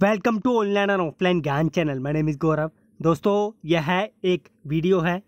Welcome to online और offline ज्ञान channel. मैंने मिस गौरव दोस्तों, यह है एक वीडियो है।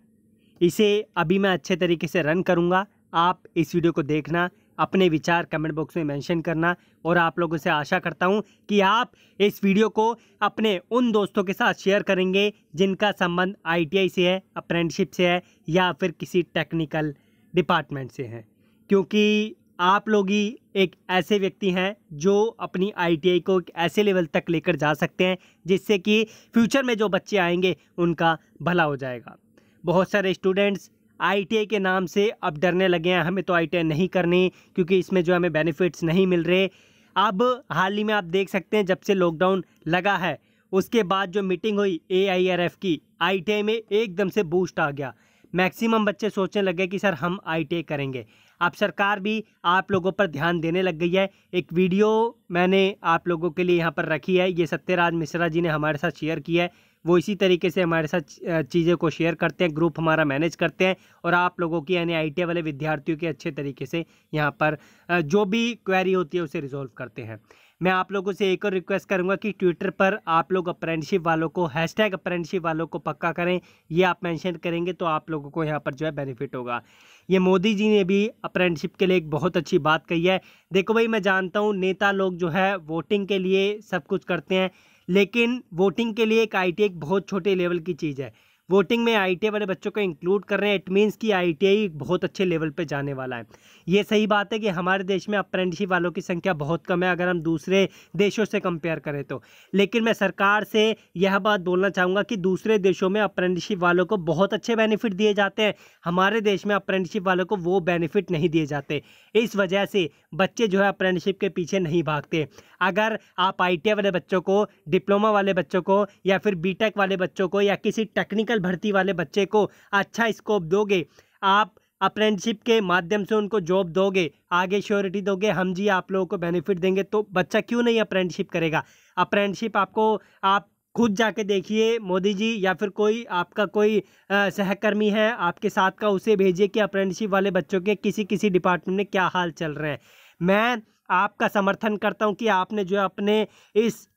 इसे अभी मैं अच्छे तरीके से रन करूँगा। आप इस वीडियो को देखना, अपने विचार कमेंट बॉक्स में मेंशन करना और आप लोगों से आशा करता हूँ कि आप इस वीडियो को अपने उन दोस्तों के साथ शेयर करेंगे जिनका संबंध आईटीआई से है अप्रेंटिसशिप से है या फिर किसी टेक्निकल डिपार्टमेंट से है। क्योंकि आप लोग ही एक ऐसे व्यक्ति हैं जो अपनी आईटीआई को एक ऐसे लेवल तक लेकर जा सकते हैं, जिससे कि फ्यूचर में जो बच्चे आएँगे, उनका भला हो जाएगा। बहुत सारे स्टूडेंट्स आईटीआई के नाम से अब डरने लगे हैं, हमें तो आईटीआई नहीं करनी, क्योंकि इसमें जो हमें बेनिफिट्स नहीं मिल रहे। अब हाल ही में आप देख सकते हैं, जब से लॉकडाउन लगा है, उसके बाद जो मीटिंग हुई एआईआरएफ की आईटीआई में एकदम से बूस्ट आ गया। मैक्सिमम बच्चे सोचने लगे कि, सर, हम आईटीआई करेंगे। अब सरकार भी आप लोगों पर ध्यान देने लग गई है। एक वीडियो मैंने आप लोगों के लिए यहाँ पर रखी है। ये सत्यराज मिश्रा जी ने हमारे साथ शेयर किया है। वो इसी तरीके से हमारे साथ चीज़ों को शेयर करते हैं, ग्रुप हमारा मैनेज करते हैं और आप लोगों की यानी आई वाले विद्यार्थियों के अच्छे तरीके से यहाँ पर जो भी क्वेरी होती है उसे रिजोल्व करते हैं। मैं आप लोगों से एक और रिक्वेस्ट करूँगा कि ट्विटर पर आप लोग अप्रेंटिसशिप वालों को हैशटैग अप्रेंटिसशिप वालों को पक्का करें। ये आप मेंशन करेंगे तो आप लोगों को यहाँ पर जो है बेनिफिट होगा। ये मोदी जी ने भी अप्रेंटिसशिप के लिए एक बहुत अच्छी बात कही है। देखो भाई, मैं जानता हूँ नेता लोग जो है वोटिंग के लिए सब कुछ करते हैं, लेकिन वोटिंग के लिए एक आईटी एक बहुत छोटे लेवल की चीज़ है। वोटिंग में आई वाले बच्चों को इंक्लूड कर रहे हैं। इट मीन्स कि आईटीआई बहुत अच्छे लेवल पे जाने वाला है। ये सही बात है कि हमारे देश में अप्रेंटिसशिप वालों की संख्या बहुत कम है, अगर हम दूसरे देशों से कंपेयर करें तो। लेकिन मैं सरकार से यह बात बोलना चाहूँगा कि दूसरे देशों में अप्रेंटिसशिप वालों को बहुत अच्छे बेनिफिट दिए जाते हैं। हमारे देश में अप्रेंटिसशिप वालों को वो बेनिफिट नहीं दिए जाते। इस वजह से बच्चे जो है अप्रेंटिसशिप के पीछे नहीं भागते। अगर आप आईटीआई वाले बच्चों को डिप्लोमा वाले बच्चों को, या फिर बी वाले बच्चों को, या किसी टेक्निकल भर्ती वाले बच्चे को अच्छा स्कोप दोगे। आप अप्रेंटिसशिप के माध्यम से उनको जॉब दोगे, आगे श्योरिटी दोगे, हम जी आप लोगों को बेनिफिट देंगे तो बच्चा क्यों नहीं अप्रेंटिसशिप करेगा? अप्रेंटिसशिप आपको, आप खुद जाके देखिए मोदी जी या फिर कोई आपका कोई सहकर्मी है, आपके साथ का उसे भेजिए कि अप्रेंटिसशिप वाले बच्चों के किसी किसी डिपार्टमेंट में क्या हाल चल रहे हैं। मैं आपका समर्थन करता हूँ कि आपने जो अपने इस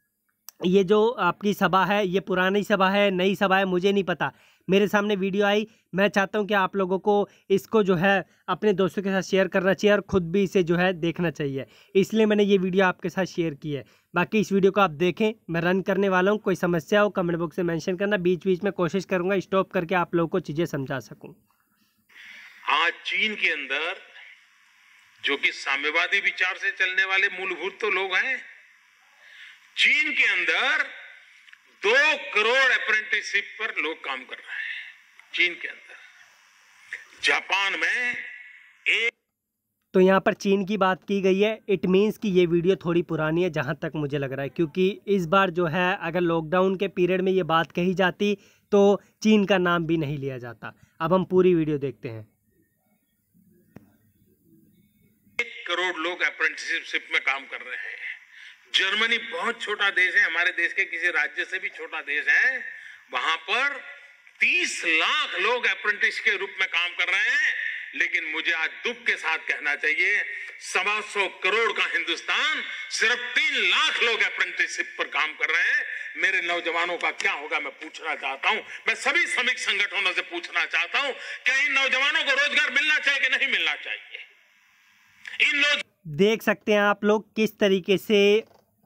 ये जो आपकी सभा है, ये पुरानी सभा है, नई सभा है, मुझे नहीं पता। मेरे सामने वीडियो आई, मैं चाहता हूँ कि आप लोगों को इसको जो है अपने दोस्तों के साथ शेयर करना चाहिए और ख़ुद भी इसे जो है देखना चाहिए। इसलिए मैंने ये वीडियो आपके साथ शेयर की है। बाकी इस वीडियो को आप देखें, मैं रन करने वाला हूँ, कोई समस्या हो कमेंट बॉक्स में मेंशन करना बीच बीच में कोशिश करूँगा स्टॉप करके आप लोगों को चीज़ें समझा सकूँ। आज चीन के अंदर, जो कि साम्यवादी विचार से चलने वाले मूलभूत तो लोग हैं चीन के अंदर दो करोड़ अप्रेंटिसशिप पर लोग काम कर रहे हैं चीन के अंदर। जापान में एक तो यहाँ पर चीन की बात की गई है। इट मीन्स कि ये वीडियो थोड़ी पुरानी है जहाँ तक मुझे लग रहा है क्योंकि इस बार जो है अगर लॉकडाउन के पीरियड में ये बात कही जाती तो चीन का नाम भी नहीं लिया जाता। अब हम पूरी वीडियो देखते हैं। एक करोड़ लोग अप्रेंटिसशिप में काम कर रहे हैं। जर्मनी बहुत छोटा देश है, हमारे देश के किसी राज्य से भी छोटा देश है। वहाँ पर 30 लाख लोग अप्रेंटिस के रूप में काम कर रहे हैं, लेकिन मुझे आज दुख के साथ कहना चाहिए, सवा सौ करोड़ का हिंदुस्तान सिर्फ़ तीन लाख लोग अप्रेंटिसशिप पर काम कर रहे हैं। मेरे नौजवानों का क्या होगा, मैं पूछना चाहता हूँ। मैं सभी श्रमिक संगठनों से पूछना चाहता हूँ, क्या इन नौजवानों को रोज़गार मिलना चाहिए कि नहीं मिलना चाहिए? इन देख सकते हैं आप लोग किस तरीके से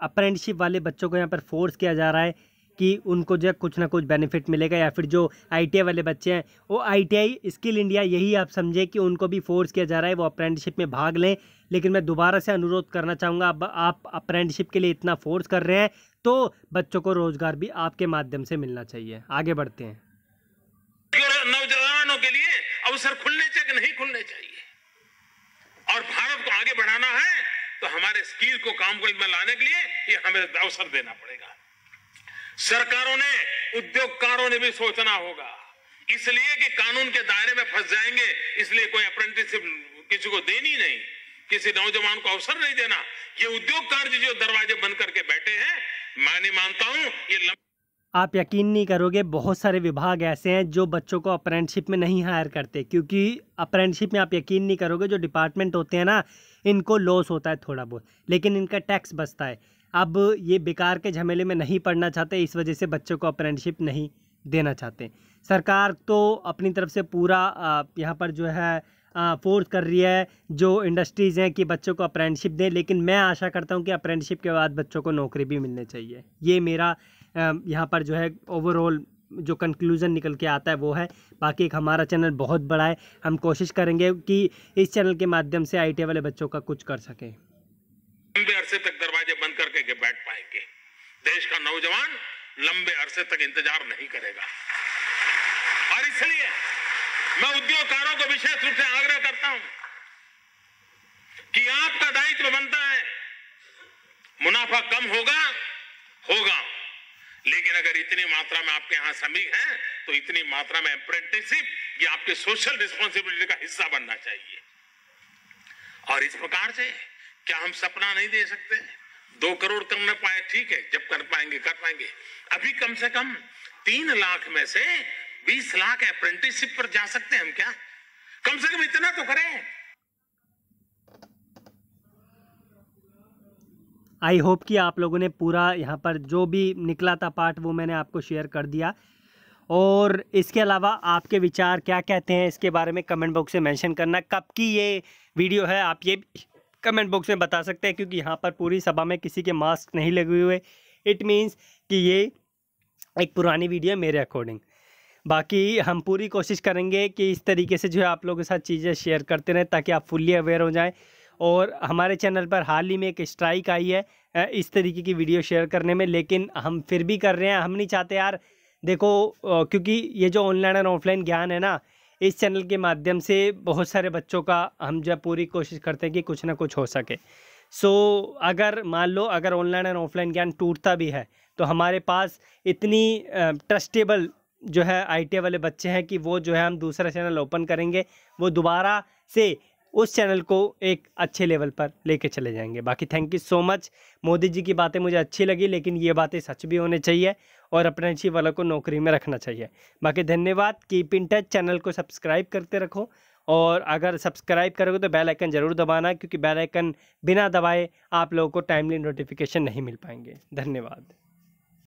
अप्रेंटिसशिप वाले बच्चों को यहाँ पर फोर्स किया जा रहा है कि उनको जो है कुछ ना कुछ बेनिफिट मिलेगा या फिर जो आई वाले बच्चे हैं, वो आईटीआई स्किल इंडिया यही आप समझे कि उनको भी फोर्स किया जा रहा है, वो अप्रेंटिसशिप में भाग लें। लेकिन मैं दोबारा से अनुरोध करना चाहूँगा, अब आप अप्रेंटिसशिप के लिए इतना फोर्स कर रहे हैं तो बच्चों को रोज़गार भी आपके माध्यम से मिलना चाहिए। आगे बढ़ते हैं। नौजवानों के लिए अवसर खुलने चाहिए नहीं खुलने चाहिए? और भारत को आगे बढ़ाना है तो हमारे स्किल को काम में लाने के लिए ये हमें अवसर देना पड़ेगा। सरकारों ने, उद्योगकारों ने भी सोचना होगा। इसलिए कि कानून के दायरे में फंस जाएँगे, इसलिए कोई अप्रेंटिसशिप किसी को देनी नहीं, किसी नौजवान को अवसर नहीं देना। ये उद्योगकार जो दरवाजे बंद करके बैठे हैं, मैं नहीं मानता हूँ, ये लंब... आप यकीन नहीं करोगे, बहुत सारे विभाग ऐसे हैं जो बच्चों को अप्रेंटिसशिप में नहीं हायर करते, क्योंकि अप्रेंटिसशिप में आप यकीन नहीं करोगे, जो डिपार्टमेंट होते हैं ना इनको लॉस होता है थोड़ा बहुत लेकिन इनका टैक्स बचता है। अब ये बेकार के झमेले में नहीं पढ़ना चाहते, इस वजह से बच्चों को अप्रेंटिसशिप नहीं देना चाहते। सरकार तो अपनी तरफ़ से पूरा यहाँ पर जो है फोर्स कर रही है, जो इंडस्ट्रीज़ हैं कि बच्चों को अप्रेंटिसशिप दें, लेकिन मैं आशा करता हूँ कि अप्रेंटिसशिप के बाद बच्चों को नौकरी भी मिलनी चाहिए। ये मेरा यहाँ पर जो है ओवरऑल जो कंक्लूज़न निकल के आता है वो है, बाकी एक हमारा चैनल बहुत बड़ा है, हम कोशिश करेंगे कि इस चैनल के माध्यम से आईटी वाले बच्चों का कुछ कर सकें। लंबे अरसे तक दरवाजे बंद करके बैठ पाएँगे। देश का नौजवान लंबे अरसे तक इंतज़ार नहीं करेगा। और इसलिए मैं उद्योगकारों को विशेष रूप से आग्रह करता हूँ कि आपका दायित्व बनता है, मुनाफा कम होगा होगा। लेकिन अगर इतनी मात्रा में आपके यहाँ श्रमिक हैं तो इतनी मात्रा में अप्रेंटिसशिप ये आपके सोशल रिस्पॉन्सिबिलिटी का हिस्सा बनना चाहिए। और इस प्रकार से क्या हम सपना नहीं दे सकते? दो करोड़ करने पाए, ठीक है, जब कर पाएँगे कर पाएँगे। अभी कम से कम तीन लाख में से बीस लाख अप्रेंटिसशिप पर जा सकते हैं हम क्या? कम से कम इतना तो करें। आई होप कि आप लोगों ने पूरा यहाँ पर जो भी निकला था पार्ट, वो मैंने आपको शेयर कर दिया। और इसके अलावा आपके विचार क्या कहते हैं, इसके बारे में कमेंट बॉक्स में मेंशन करना। कब की ये वीडियो है, आप ये कमेंट बॉक्स में बता सकते हैं, क्योंकि यहाँ पर पूरी सभा में किसी के मास्क नहीं लगे हुए। इट मीन्स कि ये एक पुरानी वीडियो है मेरे अकॉर्डिंग बाकी हम पूरी कोशिश करेंगे कि इस तरीके से जो है आप लोगों के साथ चीज़ें शेयर करते रहें, ताकि आप फुल्ली अवेयर हो जाएँ। और हमारे चैनल पर हाल ही में एक स्ट्राइक आई है इस तरीके की वीडियो शेयर करने में लेकिन हम फिर भी कर रहे हैं। हम नहीं चाहते यार देखो क्योंकि ये जो ऑनलाइन और ऑफलाइन ज्ञान है ना इस चैनल के माध्यम से बहुत सारे बच्चों का हम जब पूरी कोशिश करते हैं कि कुछ ना कुछ हो सके। सो so, अगर मान लो अगर ऑनलाइन और ऑफलाइन ज्ञान टूटता भी है तो हमारे पास इतनी ट्रस्टेबल जो है आईटी वाले बच्चे हैं कि वो जो है हम दूसरा चैनल ओपन करेंगे वो दोबारा से उस चैनल को एक अच्छे लेवल पर लेके चले जाएँगे। बाकी thank you so much Modi ji की बातें मुझे अच्छी लगी, लेकिन ये बातें सच भी होनी चाहिए और अपने अच्छी वालों को नौकरी में रखना चाहिए। बाकी धन्यवाद। कीप इन टच चैनल को सब्सक्राइब करते रखो और अगर सब्सक्राइब करोगे तो बेल आइकन ज़रूर दबाना, क्योंकि बेल आइकन बिना दबाए आप लोगों को टाइमली नोटिफिकेशन नहीं मिल पाएँगे। धन्यवाद।